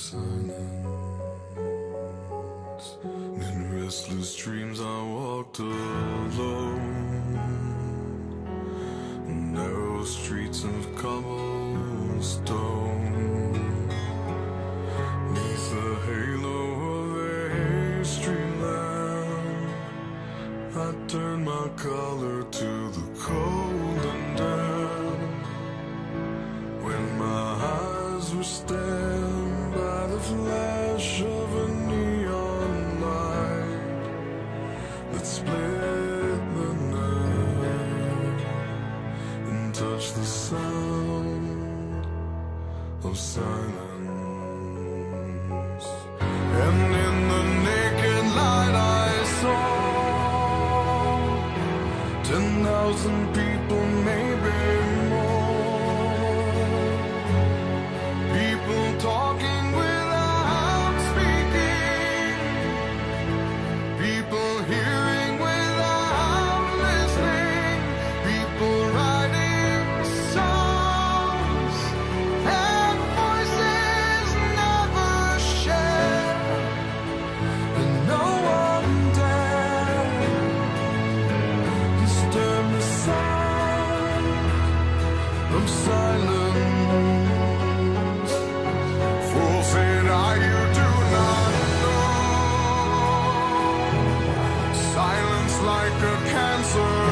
silence. In restless dreams, I walked alone. Narrow streets of cobblestone. Neath the halo of a street lamp, I turned my collar to the cold and damp. When my eyes were the flash of a neon light that split the night and touched the sound of silence. And in the naked light I saw ten thousand people, cancer